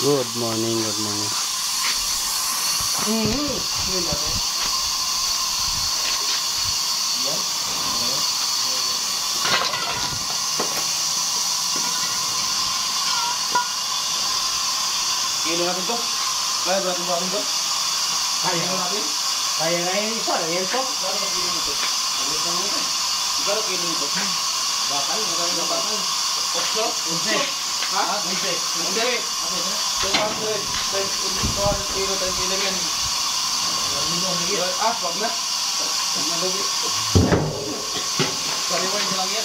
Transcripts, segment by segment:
Good morning, good morning. Kilo natin to. Kaya ba natin ba to? Kaya natin? Kaya nga yun isa, yan po. Gano'n kilo nito? Gano'n kilo nito? Bakal, Magkano ba bakal? Okso? Unse. Ha? Unse. Hindi. 200 times 200 kilo times 11. Ah, wag na. Wag na lugi. Pariwan ko lang yan.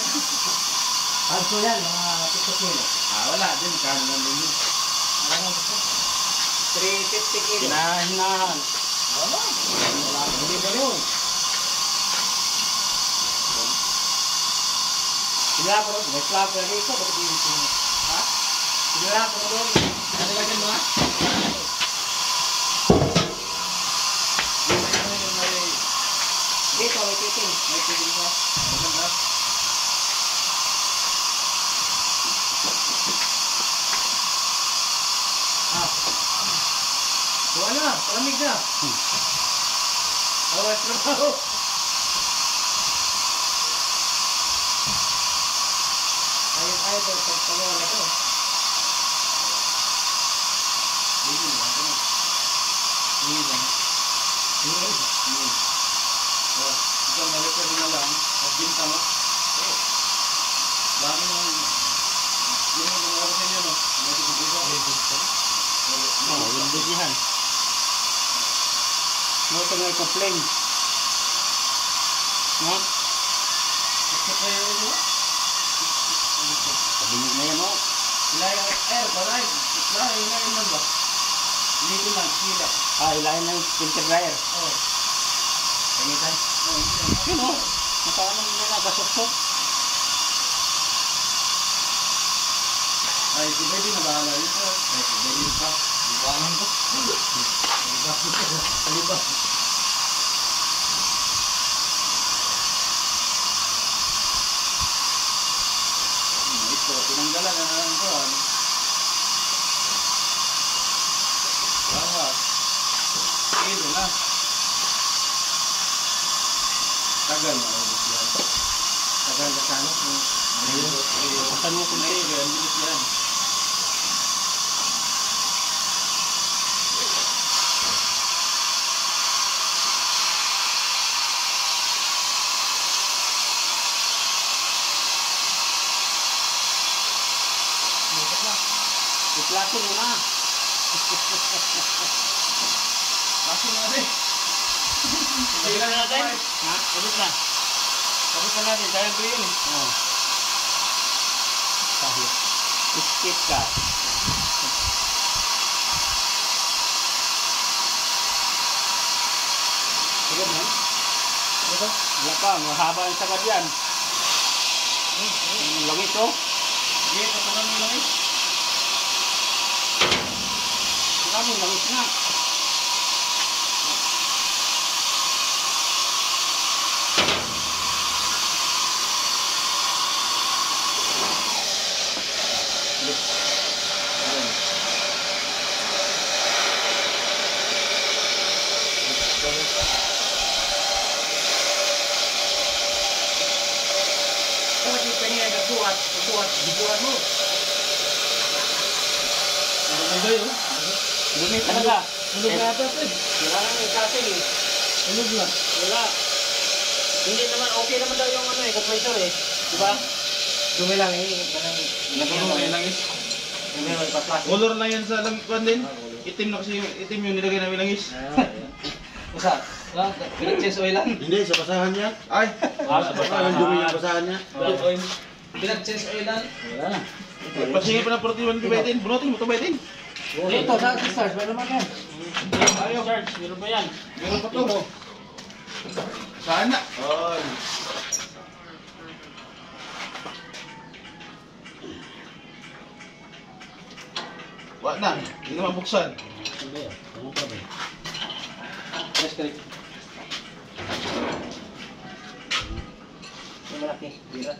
Ano yan, mga 50 kilo. Ah, wala din. Kano lang din yun. Alam mo, 350 kilo. Hinahan. Wala. Wala. Hindi ba yun? Sila ko rin, may flapper dito, bakit hindi ko? Ha? Sila rin. Ano ba dyan mga? Dito, may titing. May tigil ka. Maganda. Ah. Kuha na, palamig na. Awas ako. Ayun, ayun, ito, pagpagawa na to. Hindi na. Ito na. Hindi na. Hindi. Hindi. Oh, ikaw na-repair mo na lang. Pagbinta mo. Oh. Dami ng... Yun ang mga oras ninyo, no? Medyo dito. Oh, yung bigihan. Mo ito nga complain. No? Kabinig na yan, oh. Ilay ang air, balay. Ilay, ilay man ba? Dito lang, sila. Ah, ilahin ng filter dryer. Oh. Panitan. Na. Yun, oh. Makaano nila na, gasok-sok. Ay, si Baby na bahala dito. Ay, si Baby pa. Di ba alam ko? Di ba? Hmm, Ito, tinanggalan na lang ko. ano. Bawas. Kilo na. Tagal na ubos yan. Tagal na sa ano. kung- Pasan mo kung sa'yo. ang bilis yan. Iklasin mo na. Kasi nga din. Sabit na natin. Ha? Sabit na. Sabit na natin. Dahil ko yun eh. Oo. Kahit. Skip ka. Sige mo. Ito. Wala pa. Mahaba ang sagad yan. Ang langis oh. Sige, patungan mo lang eh. Marami langis nga. Kung di pa niya nagbuhat, dibuhat mo. Ano ba yun? Dumi talaga. Ano ba ata ito eh? Wala nang may casing eh. Ano ba? Wala. Hindi naman, okay naman daw yung ano eh, compressor eh. Diba? Dumi lang eh. Parang Nakuha may langis. Hindi mo ipaplastic. Color na yan sa lampan din. Itim na kasi yung itim yung nilagay namin langis. Usa. Lang, pinag-change oilan. Hindi, sa basahan niya. Ay! Ah, sa Baka yung dumi yung basahan niya. Pinag-change oilan. Wala na. Pasingi pa ng 41 kay Baitin. Bunutin mo ito Baitin. Dito, sa sisters, meron naman yan. Ayaw. Charge, meron ba yan? Meron pa to. Sana. Ay. Wala na. Hindi na mabuksan. Hindi, ano pa ba? Yes, correct. Yung malaki, birat.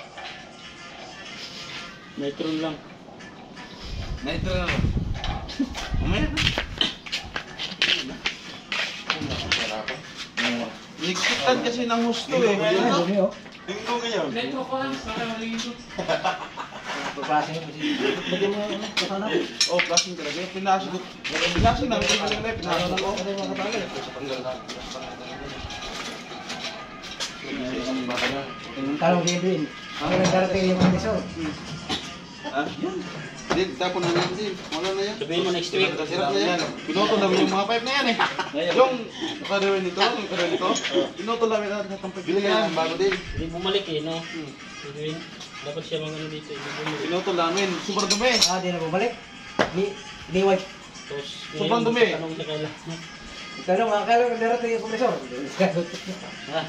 Nitron lang. Nitro na lang. Mamaya na. Ligpitan kasi ng husto eh. Tingko ngayon. Nitro ko lang. Baka magiging ito. Pagkasin mo kasana. Oh, plastic talaga. Pinasok ko. Pinasok namin ko lang eh. Pinasok ko. Ano yung mga kapatid? Yung tanong din din. Ano nang darating yung mga miso? Ah, yan. Din, tapon na yan din. Wala na yan. Sabihin mo next week. Sirap na yan. Pinoto namin yung mga pipe na yan eh. Yung nakadawin nito, yung nakadawin nito. Pinoto namin natin sa tampag. Bili yan, bago din. Hindi bumalik eh, no? Edwin. Dapat siya mga ano dito. Bumalik. Pinoto namin. Super dumi. Ah, di na bumalik. Ni, ni wife. Tapos, Sobrang dumi. Tanong sa kaila. Tanong, mga kailan nang darating yung kompresor? Ha?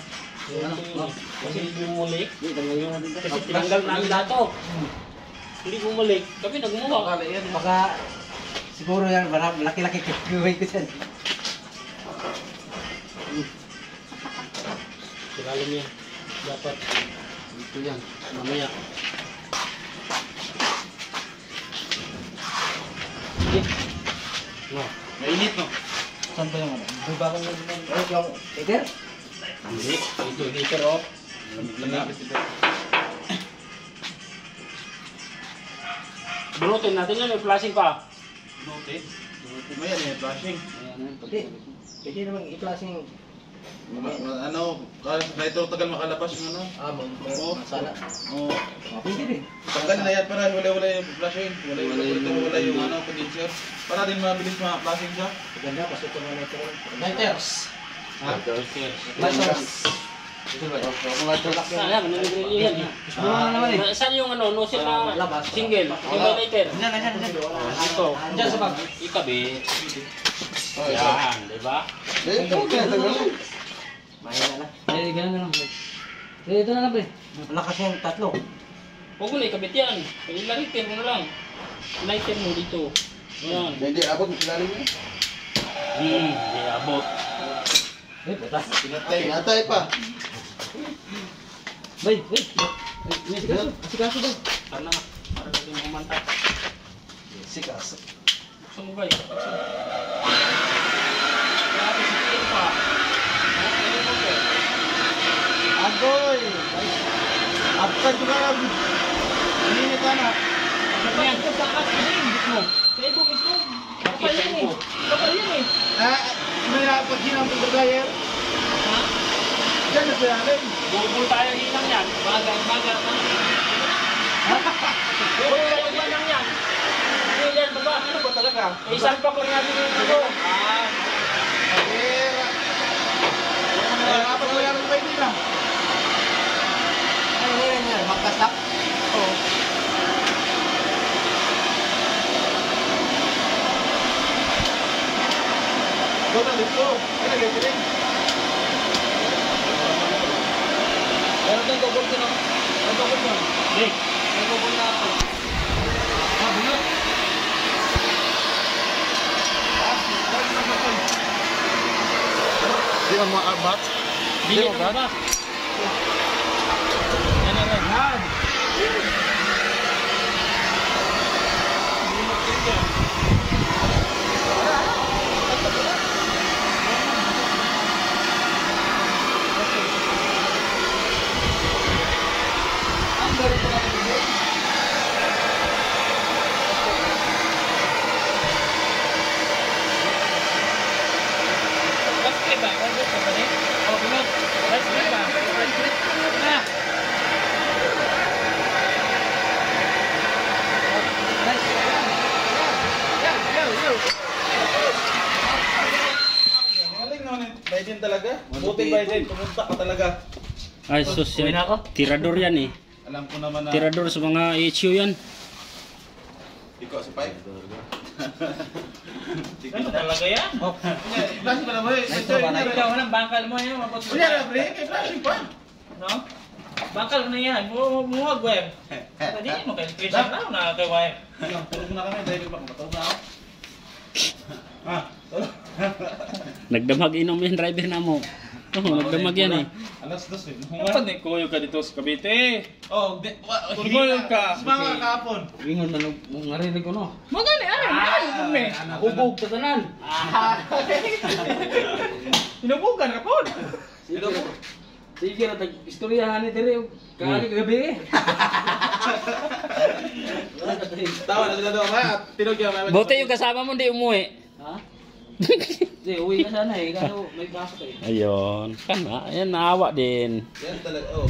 Ano? Kasi hindi bumalik. Natin. Kasi tinanggal namin lahat to. Hindi bumalik. Kami nagmuha. Akala yan. Baka siguro yan, marami, laki-laki gagawin ko dyan. Silalim yan. Dapat. Dito yan. Mamaya. No. Mainit no? Saan ba yung ano? May bagong naging ano? Yung eater? Hindi. Ito, dito, oh. Lamig Bunutin natin yan. May flashing pa. Note. Mamaya na yan, flashing. Hindi. Pwede naman ma- Ano, kahit na ito tagal makalabas yung ano. ah, Oo. masala. Oo. Ah, Pwede rin. Tanggal na yan para wala-wala yung flashing. Wala yung wala, wala yung ano, condenser. Para din mabilis ma-flashing siya. Ganda, kasi ito na ito. Lighters. Ha? Lighters. Yan? Nanigrilyo yan. eh. Gusto mo na naman eh. Saan yung ano, na Labas. single? Yung may lighter. Yan, yan, yan. Ito. Diyan sa bag. Ikabi. Ito. Yan, di ba? Eh, ito, tagal. Mahina na. Ay, ganun na lang. Eh, ito na lang, pre. Malakas yung tatlo. Huwag mo na ikabit yan. Ilalitin mo na lang. Lighter mo dito. Yan. Hindi, abot mo sila niyo. Hmm, di abot. Eh, puta. Pinatay. Pinatay pa. Bay, bay. May sikaso. Sikaso ba? Sana nga. Para natin kumanta. Sikaso. Buksan mo ba? Buksan. Grabe si Pierre pa. Ano mo ba? Agoy! Abkan ko na. Init ka na. Ano yan? Sa akas, ano yung bit mo? Sa ito, mismo. Kapal yan eh. Kapal yan eh. Ah, may pag hinang ng dryer. Ha? Diyan na sila natin. Bubul tayo hinang yan. Bagal, bagal. Bubul tayo hinang yan. Ano yan, baba? Ano ba talaga? Eh, isang pa ko natin yung ano. Ah, Pagkira. Ay, apat mo yan hindi na. Ano yan yan? Magkasap? Oo. Go na dito. Kaya ganyan din. Meron din gugol din ako. May gugol din. Hey, May gugol na ako. Ah, bunot. Di ka maabat. bili mo ba? Yan na rin. Yan. Last clip ba? Last clip ba rin? Oh, binot. Last clip ba? Last clip. Na. Galing naman eh. Biden talaga. Buti Biden. Pumunta ka talaga. Ay, sus yan. Tirador yan eh. Alam ko naman na. Tirador sa mga HU yan. Ikaw sa pipe. Ano talaga yan? Plastic pa naman eh. Ikaw na, bangkal mo yan. Kunya na, pre. Kay plastic pa. No? Bangkal na yan. Mu- Muwag, web. Hindi mo kay Christian na, na kay web. Yan, tulog na kami dahil baka matulog na ako. Ah, tulog. Nagdamag inom yung driver na mo. Oo, nagdamag yan eh. Alas dos eh. Dapat ni kuyo ka dito sa Cavite. Oh, di, wa, Tulog ka. Mga kahapon. Ingon na nung narinig ko no. Magani, ay, ay, kumi. Hubog sa tanan. Inubugan ka po. Sige na tag istoryahan ni dire kaagi gabi eh. Ka. Tawa na sila doon. Ha, tinog yan. Buti yung kasama mo hindi umuwi. Ha? Hindi, uwi ka sana eh. Kaso may pasok eh. Ayun. Kana, ayan naawa din. Yan talaga. Oh.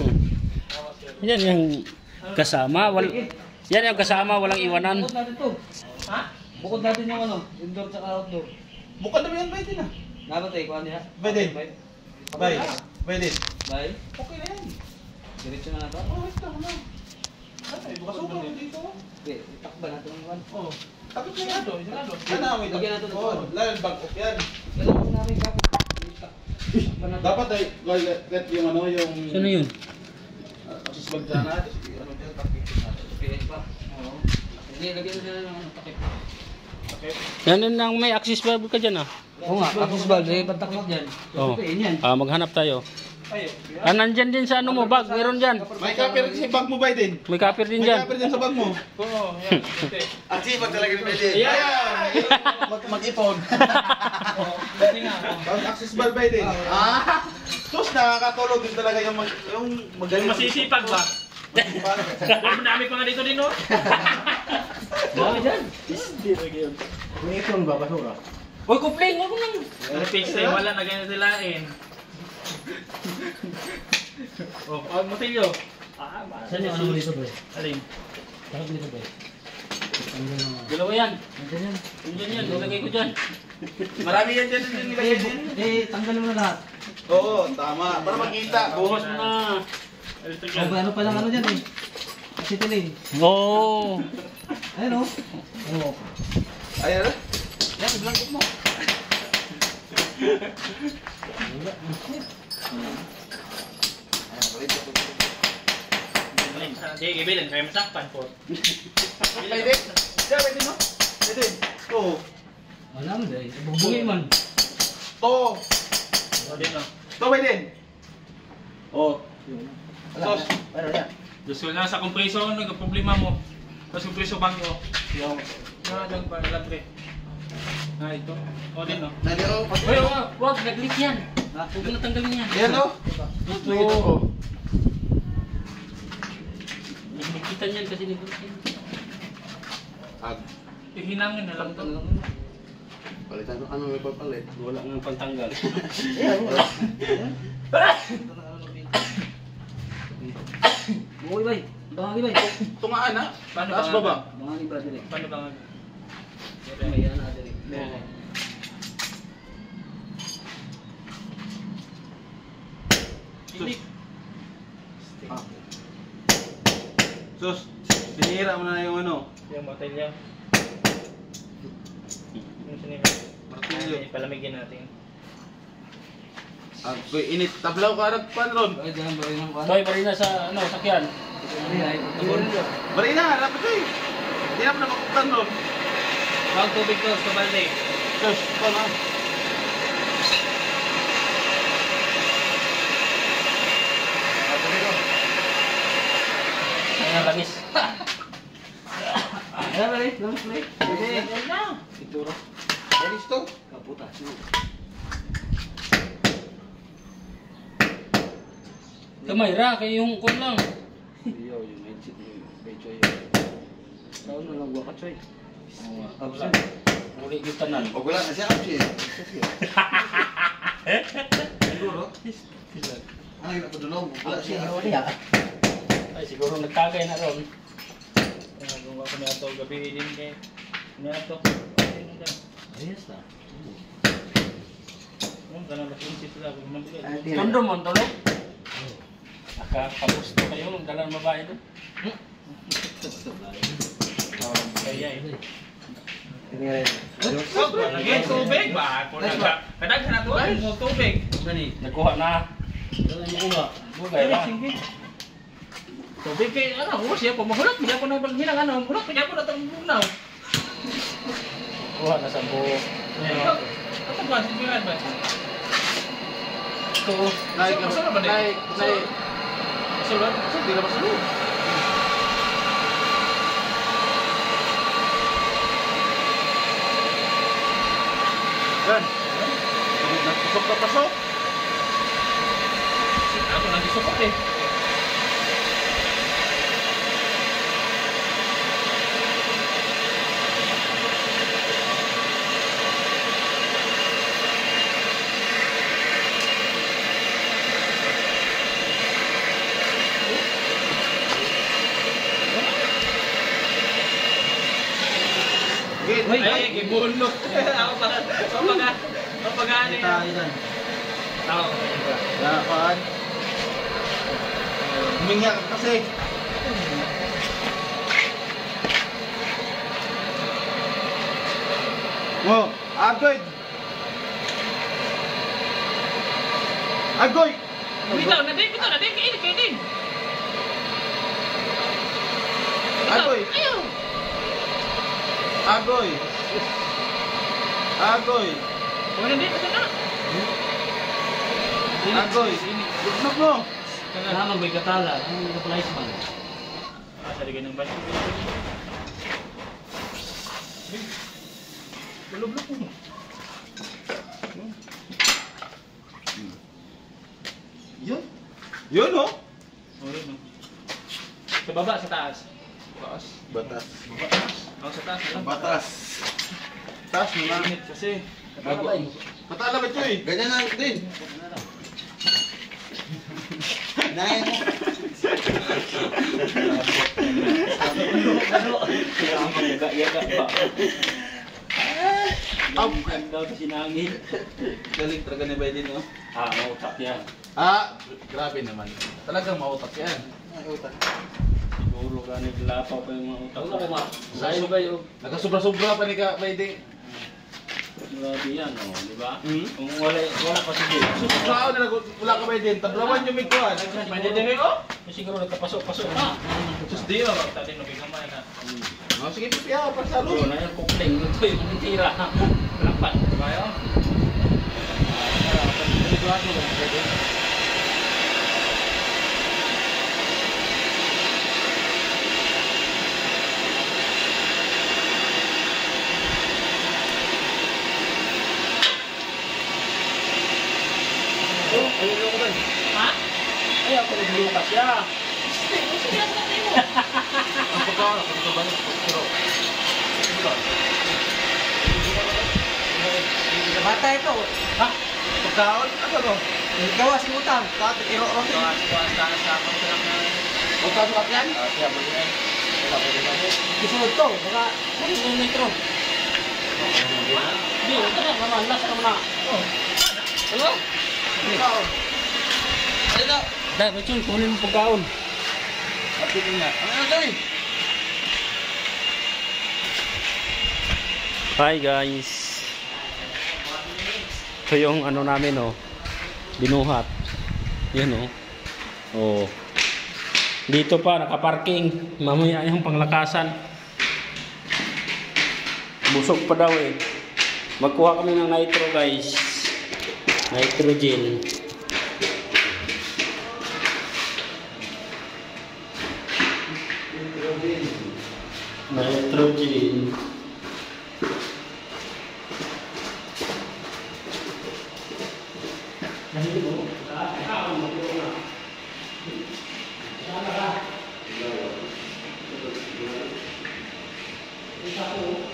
Yan yung kasama. Wal yan yung kasama, walang iwanan. Bukod natin to. Ha? Bukod natin yung ano, indoor tsaka outdoor. Bukod naman yan, pwede na. Dapat eh, kuha niya. Pwede. Bye. Pwede. Bye. Okay na yan. Diretso na nato. Oh, wait lang. ano? Ay, bukas ako dito. Okay, itakba natin ang one. Oh. Tapos na yan. Ano, wait. Lagyan natin. Oh, lalo back off yan. Kailangan namin natin. Dapat ay, let, yung ano, yung... Sino yun? Access bag dyan natin. Ano dyan, takitin natin. Okay pa. Oo. Hindi, lagyan na ng takip. Yan din ang may access valve ka dyan ah. Oo nga, tapos bag, eh, pantakip dyan. Oo. Ah, maghanap tayo. Ah, nandyan din sa ano mo, bag. Meron dyan. May kapir kasi bag mo ba din? May kapir din May dyan. kapir dyan sa bag mo. Oo, yan. Eh. At sipag talaga ni. Yeah. Mag mag-ipon. Kasi nga, oh. Tapos access bag ba din? Ah! Sus, nakakatulog din talaga yung mag... Yung magaling. masisipag ba? Mo dami pa nga dito din, no? Dami dyan. May ipon ba? Basura? Uy, kupling! Huwag mo nang... Ano fix eh, wala na ganyan silain. Oh, oh, motilyo. Ah, ba- Saan yung ano dito, pre? Alin? Takip dito, mga... Dalawa yan. Nandiyan yan. Nandyan yan. Nilagay ko dyan. Marami yan dyan yung Eh, nilagay din. bu- eh, tanggalin mo na lahat. Oo, tama. Para makita. Buhos mo na. Ito Oh, yan. ano pa lang ano dyan eh. Acetylen. Oo. Oh. Oo. Ayan na. Yan, blanket mo. Alin? Sige, ibilin. Kaya masakpan po. Pwede? Diyan, pwede no? Pwede. Oo. Wala mo dahil. Bubungi man. To. Din, no? To, pwede. Oo. Wala. Sos. Pero yan. Gusto na sa kompreso, ano yung problema mo? Tapos kompreso bangyo. Yung, na lang pa labre. Na ito. O din, no? Nali ako. Uy, wag, wag, nag-leak yan. Huwag mo na tanggalin yan. Yan no? Oo. Nakikita niyan kasi ni Ag. Ihinangin na lang to. Palitan ko. Ano may papalit? Wala nga pantanggal. Buhay bay. Bangangi bay. Tungaan ha? Paano Taas ba? baba. Bangangi ba dire? Paano ba nga? May ano dire. Hindi. Ah. Sus. Sinira mo na yung ano. Yung motelyo. Yung sinira. Martilyo. Ay, palamigin natin. Ag. Kuy, init. Tablaw ka arag pan ron. Ay, dyan ba rin ang kuwan? Hoy, marina sa ano, sakyan. Ay, ay. Bari na, dapat ko eh. Hindi na mo namakuktan ron. Huwag tubig to sa balde. Sus, ito na. Ayan, langis. Ay, bay. Lang play. Pwede. Siguro. Ay, listo. Kaputa. Kamay ra, kay yung kun lang. Iyo, yung headset mo. Medyo yun. Saan na lang waka, Choy? Absent. Muli yung tanan. O wala na siya kasi. Siguro. Ano yung napudulong? Wala siya. Ay, siguro nagtagay na ron. Kaya gawa ko niya ito gabi din kay niya ito. Ayos na. Yung kanang nakinsit sila. Tondo mo, tulog. Nakakapusto kayo, ang dalang babae doon. Ito. Oh, lagi tubig ba? Kung naga, kadaghan na to, tubig. Nagkuha na. Bugay Sige, na. Tubig kay ano, oh, siya po mahulak, hindi ako nang hinang ano, hulak kaya ako na itong bunaw. Kuha na sa buhok. Ito, ito ba, sige nga ba? Ito. Naik ba din? Naik. Naik. Sulat? Hindi na masunod. Yan. Pasok na pasok. Ako support eh. Gate. Ay. Ako pa, ako pa nga, ako pa nga ano yan. Ako. Dapat. Huminga ka kasi. Oh, agoy. Agoy. Bitaw na din, bitaw na din, kainin, kainin. Bitaw, Agoy. Ayaw. Agoy. Agoy. Wala din, ito na. Agoy. Lugnog mo. Naman may katala. Ang kapalais man. Ah, sa ligay ng baso. Bulog-bulog mo. Yun. Yun oh. Oh, no. Sa baba, sa taas. Batas. Batas. Sa taas. lang. Batas. Taas mo na. Kasi. Bago. Patala ba ito eh? Ganyan na din. Naya mo. Ang daw kasi nangin. Galing talaga ni Biden oh. Ah, mautak yan. Ah, grabe naman. Talagang mautak yan. Ay, Siguro ka naglapaw pa yung mga utak. Ano ko ma? Sayo ba yung... Nakasobra-sobra pa ni ka Biden. Grabe yan, oh, di ba? Hmm? Kung wala, wala pa siguro. Susukrao na nag- wala ka Biden. Tablawan yung mikuan. Pwede din ko? Siguro nagkapasok-pasok na. Sus di ba? Tadi no gamay na. Oh, sige, pipiyaw, pagsalo. Siguro na yung kupling. Ito yung mentira. Lapat. Bayo. Oh, ayun yung kan. Ha? Naglukas siya. Na mo. Ang pagkaon, ang pero Bata ito. Ha? pagkaon, ano no? Gawas ng utang. Kati iro ro. Tuwas, tuwas, taas, taas, taas lang na. Pagkaon sukat yan? Ah, siya mo yan. Isunod to. Baka Ano yung metro? Di, ito na. Naman, last naman na. Hello? Pagkaon. Ay na. Dahil, Rachel, kunin mo pagkaon. Kapit nga. Ano na tayo? Hi guys. Ito yung ano namin oh. Binuhat. Yan oh. Oh. Dito pa nakaparking. Mamaya yung panglakasan. Busog pa daw eh. Magkuha kami ng nitro guys. Nitrogen. Nitrogen. 楼梯。那你走，啊，下楼嘛，下楼啊，那我这个，你下楼。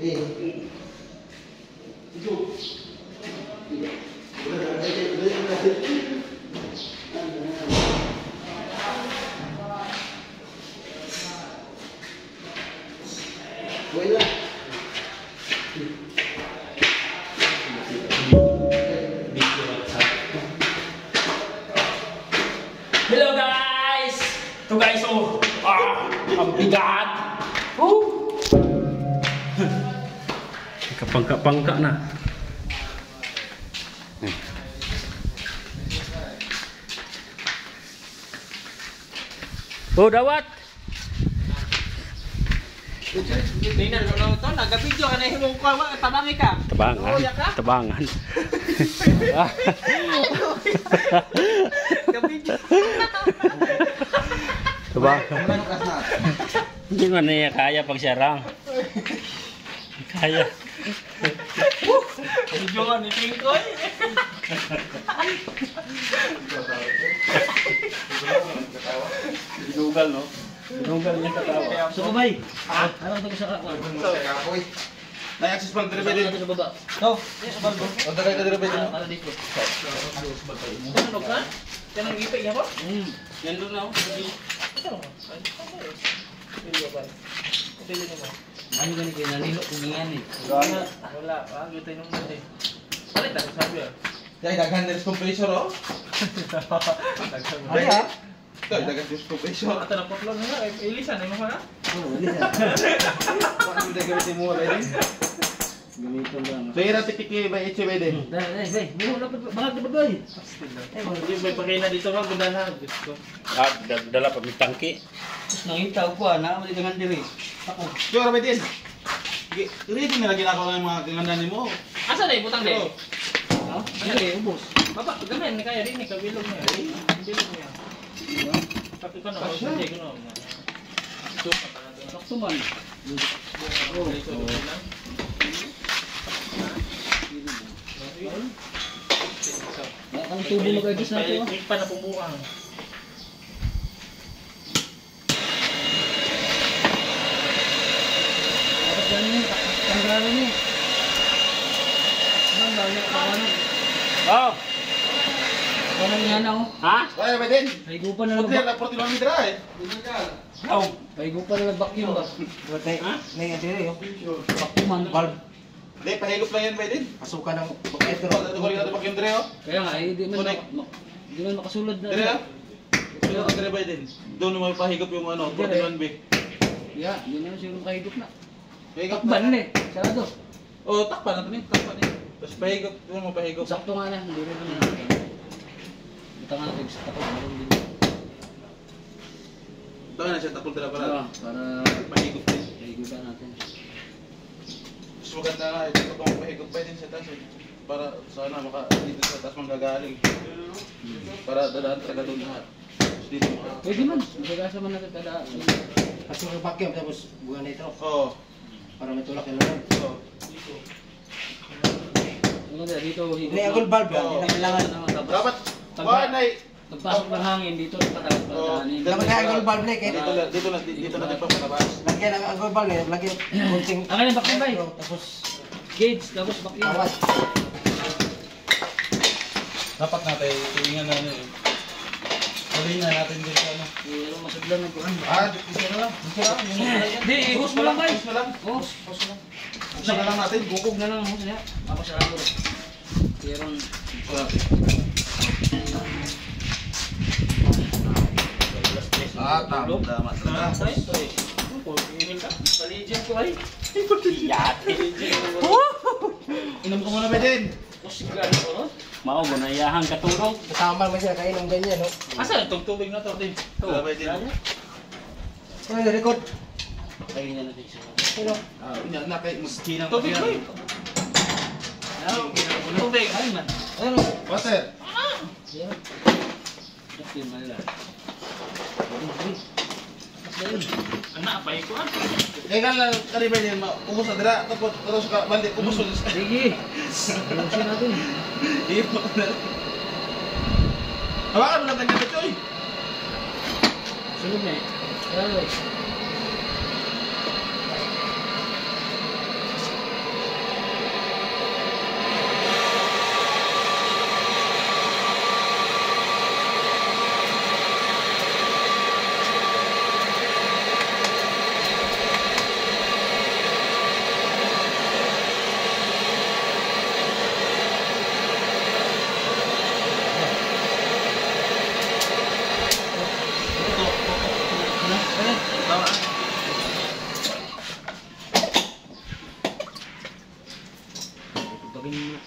Wala. Tabangi ka. Tabangan. Ka? Tabangan. Ah. Tabangan. Na? Hindi man niya kaya pag siyarang. Kaya. Video nga ni Tingkoy. Dinugal, no? Dinugal niya katawa. So, bay. Ano ito sa kakon? Kapoy. Na-access pang dire pwede. sa baba. No, sa balbo. O tagay ka dire pwede. Para dito. Ano ka? Kanang ipay niya ba? Hmm. Yan doon na. Ano gani kay nanilo kumingan ni? Wala, wala, wala tayo nung dati. Palit ako sabi ah. Dai daghan dire compressor oh. Ay ah. Dai daghan dire compressor. Ata na potlo na eh ilisan ay mo na. Paano dire gamitin mo rin? Gamiton lang. Pera tipiki ba HB din. Dai, dai, dai. Mo na na boy. Eh, mo di may pakina dito ka ganda na gusto. Ah, da- dala pa may tangki. Tapos nangita ko ah, na mali dengan diri. Ako. Yo ra din. Ready na lagi ako ng mga kingandan mo. Asa na ibutang dai? Ha? Dili ubos. Baba, gamay ni kaya rin ni kabilog niya. Bilog niya. Hindi sakto man. Oh, lang. Ang tubo mo kayo sa natin. May pa na pumuang. Dapat ganun yun, tanggalin niya. Ang dami, ano? Oh! Ano nga na oh. Ha? Kaya ba din? Paigupan na lang ba? na 40 km eh. Oh! Paigupan na lang vacuum ba? Ha? May dire yo. Vacuuman. Valve. Hindi, pahigop lang yan ba din? Pasukan ng Ito ko rin natin pakiyon dire oh. Kaya nga, eh, di man, Connect. ma- ma- di man makasulad na. Dire ah. Pero ka dire ba din? Doon mo pahigop yung ano, 41B. Yeah, di na siguro makahigop na. Pahigop Takban na eh. Sarado. Oh, takpan natin eh, takpan eh. Tapos pahigop, doon mo pahigop. Sakto nga na, hindi rin na. Ito nga natin sa takot. Meron din. Ito na siya tapol dala Ah, para Para pahigop din. higupan natin. Mas maganda nga, ito ko pang pahigop pa din sa taas eh. Para sana maka dito sa taas manggagaling. Para dadaan talaga doon lahat. Dito maka... Pwede man. Magagasa man natin kada. Pasukan ng vacuum tapos buwan nito Oo. para may tulak yung laman. Oo. Ano na, dito higup. May agol valve yan, Oo. hindi na kailangan. Tapos, Dapat, Pag- kuhaan ay, Pagpasok ng hangin dito, patagal pa Oo. daanin. Dapat na agol valve na eh, dito na, dito na, dito na dito palabas. lagyan ng agol valve, eh, lagyan kunting Ang ganun, vacuum ba eh? tapos Gauge, tapos vacuum. tawad. Dapat natin, tingnan na ano eh. Na natin din sa ano. Pero masaglan ng kuhan. Ah, isa na lang. Isa lang. Yung mga yan. Hindi, ihus mo lang ba eh? Ihus na lang. Oh, Isa na lang natin. bukog na lang ihus niya. Ako sa ako. Pero, Ah, tama. Tama ka? Paligyan ko ay. Yate! Inom ko muna ba din? Kusiglan ko, no? Mao mo na iyahang katulog. Kasama mo siya kain ng ganyan, no? Asa itong tubig na to, din? Wala ba din? Ano yung record? Lagyan niya natin siya. Sino? Ah, na kay muski ng Tubig ko eh. Tubig, ay man. Ano? Water. Yan. Yan, malala. Anak, apay ko ah. Ka lang kari ba ubos na dira tapos terus ka balik ubos na. Sige. Ayusin natin. Iyo na. Hawakan mo lang kanya choy. Sunod na eh. Ay. Tugin mo na.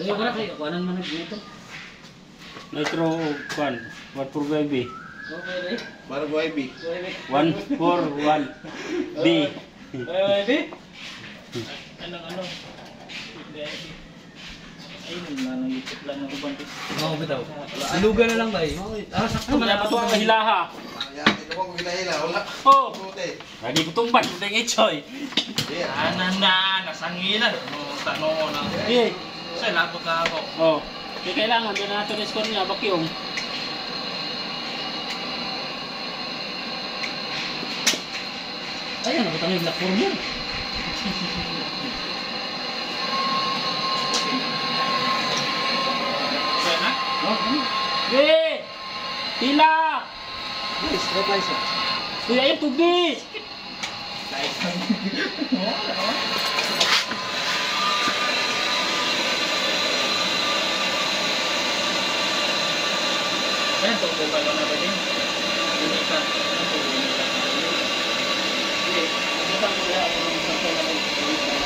Ayaw ko na kayo. Kuhanan mo na dito. Nitro, kwan. What for baby? Okay, Ray. Para buhay, B. One for one. B. Eh, di? Anong ano? Ayun, nanangipit lang ng ubang Oo, bitaw. Na lang kayo. Ah, sakto Ano man na ako ito ang hilaha? Yan, ito ko hinahila. Wala. Oh! Puti. Lagi ko tumban, ito yung ichoy. Yan. Anan na, nasangilan. No, tanong lang. Eh, Sa lapot na ako. oh. Kaya kailangan, doon na ito score niya, vacuum. Ayun, nakita mo yung black form na? Eh! Hila! Please, straight line siya. Kuya, yung tubig! Ayan, tubo ka lang na ba din? 本当に。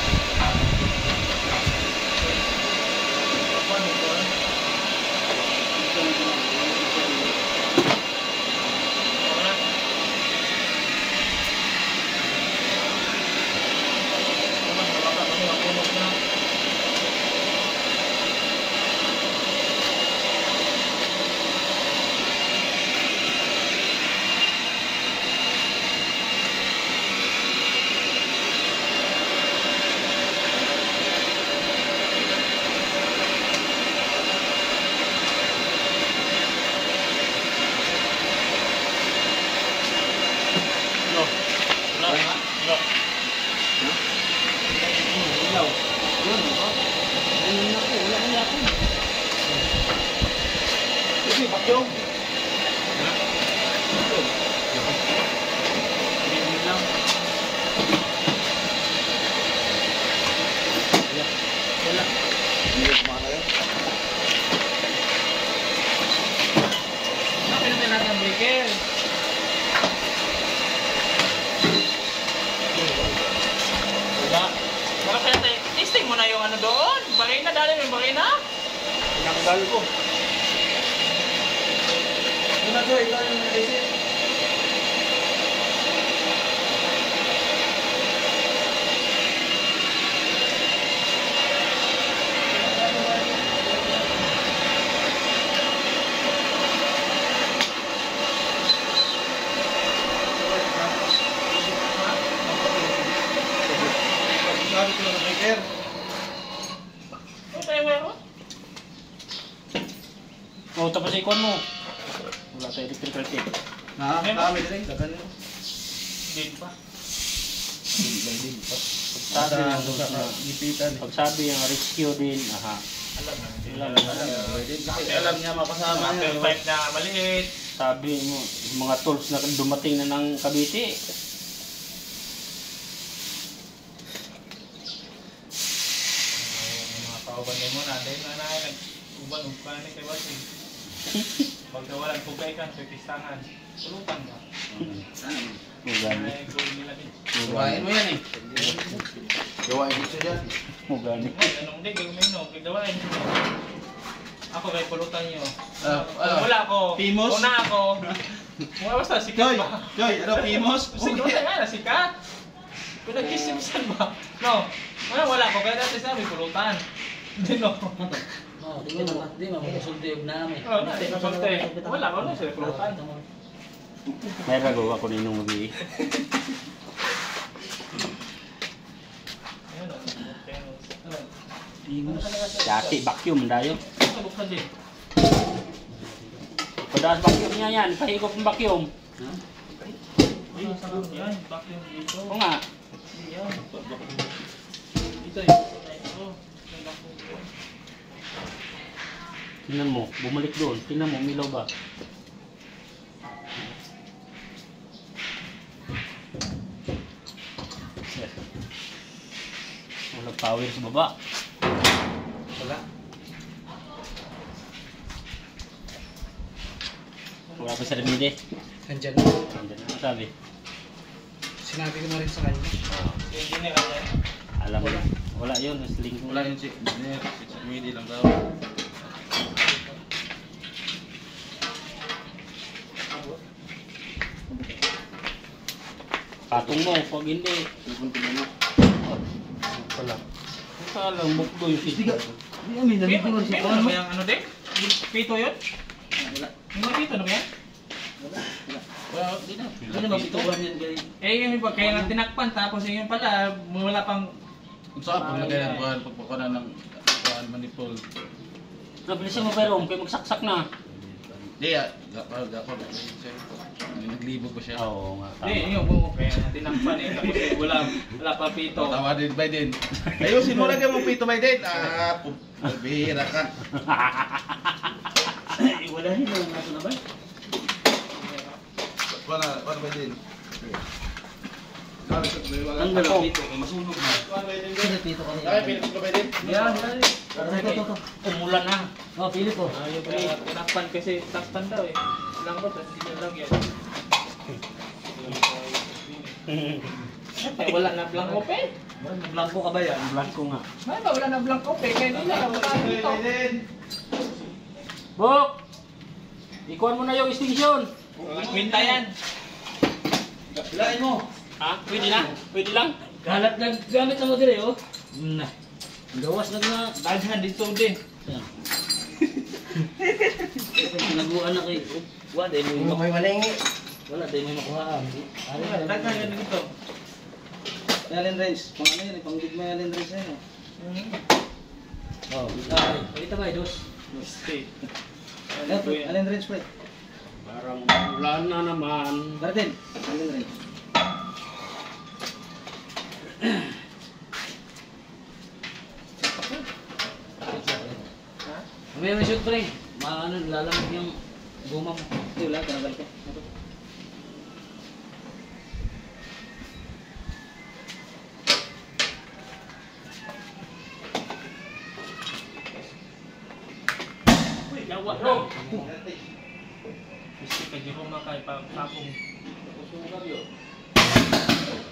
Na yung ano doon. Bakina, dali yung bakina. Pinakadal ko. Ano na to, ikaw yung naisip. Sabi ko na breaker. Ano tayo meron? Oh, tapos ikon mo. Wala tayo electrical tape. Ha? Kami din. Dagan mo. Din pa. Sabi ng Gipitan. pag sabi yung rescue din, aha. Alam na. Lang. Kasi alam niya makasama pipe na maliit. Sabi mo, mga tools na dumating na ng Cavite. Mga pauban din mo na. Dahil na na nag-uban uban ni kay Basig. Pagka walang pugay kan, pipistangan. Tulutan ba? Nila din. Kumain mo yan eh. Gawain dito dyan. Mugani. Ay, anong di, gawin mo yun, no? Gagawain mo. Ako kay pulutan nyo. Ah, Kung ano? wala ako. Timos? Una ako. Mga basta, sikat ba? Joy! Ano? Pimos? Sikat na nga, sikat. Pinag-kisimsan ba? No. Wala, wala ko. Kaya dati sabi, pulutan. Hindi no. Oo, di mo di mo makusulti yung namin. Oh, na, ikasulti. Wala, wala sila pulutan. May rago ako ninong mag-i. Ayun, oh. Ayun. Timos. Dati vacuum dayo. Buksan, buksan din. Padaas vacuum niya yan, pahigop ng vacuum. Ha? Ay, sarap yan. Vacuum dito. Oo nga. Yan. Dito yun. Ito. Yung vacuum dito. Tingnan mo, bumalik doon. Tingnan mo, umilaw ba? Wala power sa baba. Wala. Wala pa sa remede. Andyan na. Andyan na sabi. Sinabi ko na rin sa kanya. Si engineer ano yan? Alam mo. Wala yun, nasling ko. Wala yun si engineer. Si Chimidi lang daw. Patong mo, pag hindi. Pupunta mo na. Wala. Kala, mukdo yung system. Hindi kami, Pito, nandito pito na ba yung ano din? Pito yun? Yung mga pito na ba yan? Di na. Ano ba bituan yan guys? Eh yun iba, kaya nga tinakpan tapos yun pala, wala pang Kung saan pag nagaya ng buwan, pagpakunan ng buwan manipul. Nabilisan mo pero, kaya magsaksak na. Di ah, gapal, gapal. Naglibog pa siya. Oo nga, tama. Hindi, yun po, kaya nga tinakpan eh, tapos eh, wala, wala pa pito. Tawa din ba din? Ayusin mo lang yung pito ba din? Ah, pu- bihira ka. Wala rin lang nasa na ba? Wala, wala wala. Ang Ako. dito, masunog na. Kasi pito ka Ay, pinipit ko ba din? Yan, yan. Umulan na. Oh, pili ko. Ayaw pa eh, tinakpan kasi takpan daw eh. Lang ko, tapos hindi lang yan. Eh, wala na blanco pe. Blanco ka ba yan? Blanco nga. Ay ba, wala na blanco pe, kaya hindi na wala dito. Bok! Ikuhan mo na yung extinction. Kwenta yan. Hilain mo. Ha? Pwede na? Pwede lang? Kalat na gamit sa mo dire, oh. Na. Gawas na nga. Daghan dito din. Yan. Pinaguan na kay. Wala, dahil mo may malingi. Wala, dahil may makuha. Daghan yan dito. Allen Range. Pang ano yun, pang gig may Allen Range na yun. Oh, ay, kita ba, dos? Ito, Allen Range pre. Parang ulan na naman. Garden, Allen Range. May may shoot pre. Maano, lalamig yung guma mo. Hindi, wala, tinagal ko. Ito. Yawa na. Gusto ka Jerome na kay papong.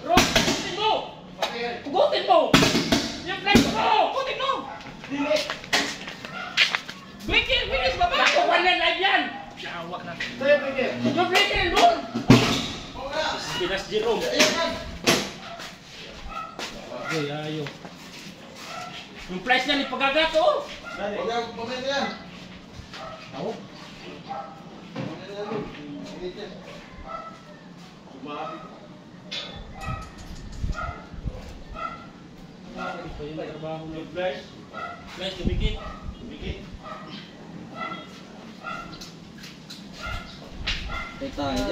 Ron, pugutin mo! Pugutin mo! Yung flex mo! Pugutin mo! Breaker, bilis baba! Ako, wala na yan! Yawa na. Yung breaker doon! Pinas Jerome. Uy, ayo. Yung price na ni pagagat oh. Ito yung trabaho ng price. Price, tumikit. Tumikit. Take tayo dyan.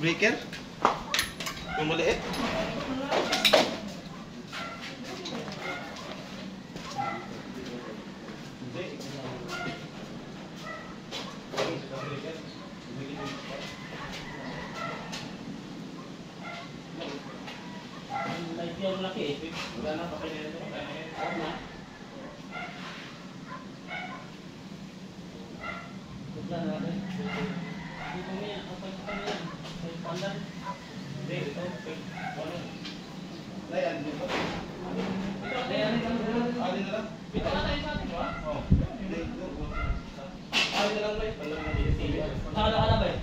Breaker? Yung maliit? Wala talaga doon.